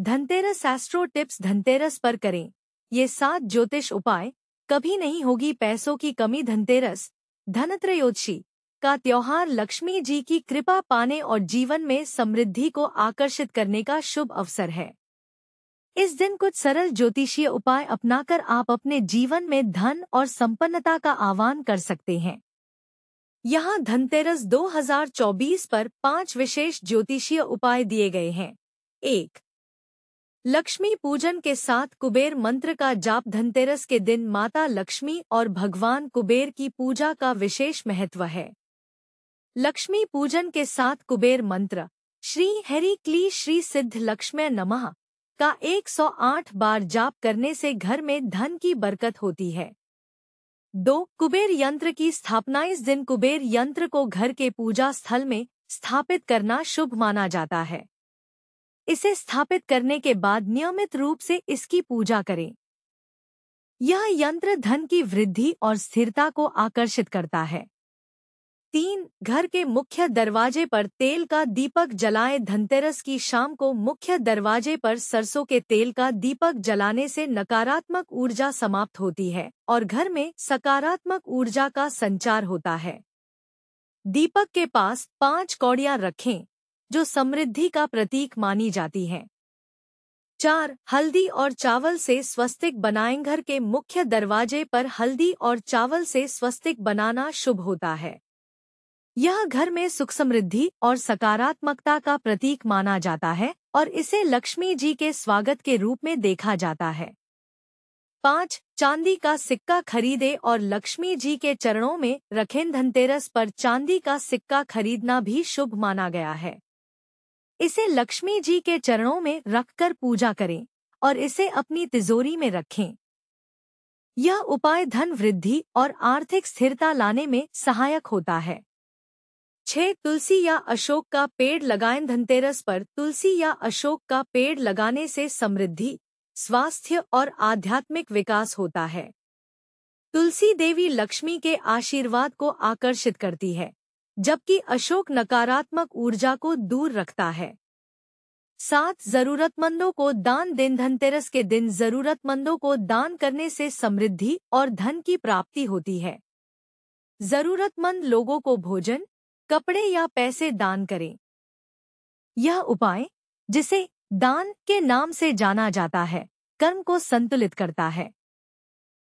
Dhanteras astro tips Dhanteras पर करें। ये सात ज्योतिष उपाय, कभी नहीं होगी पैसों की कमी धनतेरस, धनत्रयोदशी, का त्योहार लक्ष्मी जी की कृपा पाने और जीवन में समृद्धि को आकर्षित करने का शुभ अवसर है। इस दिन कुछ सरल ज्योतिषीय उपाय अपनाकर आप अपने जीवन में धन और संपन्नता का आह्वान कर सकते हैं। यहाँ धनतेरस 2024 पर पाँच विशेष ज्योतिषीय उपाय दिए गए हैं। एक लक्ष्मी पूजन के साथ कुबेर मंत्र का जाप धनतेरस के दिन माता लक्ष्मी और भगवान कुबेर की पूजा का विशेष महत्व है। लक्ष्मी पूजन के साथ कुबेर मंत्र, श्री हरि क्ली श्री सिद्ध लक्ष्मय नमः, का 108 बार जाप करने से घर में धन की बरकत होती है। दो, कुबेर यंत्र की स्थापना, इस दिन कुबेर यंत्र को घर के पूजा स्थल में स्थापित करना शुभ माना जाता है। इसे स्थापित करने के बाद नियमित रूप से इसकी पूजा करें। यह यंत्र धन की वृद्धि और स्थिरता को आकर्षित करता है। तीन, घर के मुख्य दरवाजे पर तेल का दीपक जलाए। धनतेरस की शाम को मुख्य दरवाजे पर सरसों के तेल का दीपक जलाने से नकारात्मक ऊर्जा समाप्त होती है और घर में सकारात्मक ऊर्जा का संचार होता है। दीपक के पास पाँच कौड़ियाँ रखें। जो समृद्धि का प्रतीक मानी जाती हैं। चार, हल्दी और चावल से स्वस्तिक बनाएँ घर के मुख्य दरवाजे पर हल्दी और चावल से स्वस्तिक बनाना शुभ होता है। यह घर में सुख समृद्धि और सकारात्मकता का प्रतीक माना जाता है और इसे लक्ष्मी जी के स्वागत के रूप में देखा जाता है। पाँच, चांदी का सिक्का खरीदे और लक्ष्मी जी के चरणों में रखें धनतेरस पर चांदी का सिक्का खरीदना भी शुभ माना गया है। इसे लक्ष्मी जी के चरणों में रखकर पूजा करें और इसे अपनी तिजोरी में रखें। यह उपाय धन वृद्धि और आर्थिक स्थिरता लाने में सहायक होता है। छह, तुलसी या अशोक का पेड़ लगाएँ। धनतेरस पर तुलसी या अशोक का पेड़ लगाने से समृद्धि, स्वास्थ्य और आध्यात्मिक विकास होता है। तुलसी देवी लक्ष्मी के आशीर्वाद को आकर्षित करती है। जबकि अशोक नकारात्मक ऊर्जा को दूर रखता है। सात जरूरतमंदों को दान दिन धनतेरस के दिन जरूरतमंदों को दान करने से समृद्धि और धन की प्राप्ति होती है। जरूरतमंद लोगों को भोजन, कपड़े या पैसे दान करें। यह उपाय, जिसे दान के नाम से जाना जाता है, कर्म को संतुलित करता है।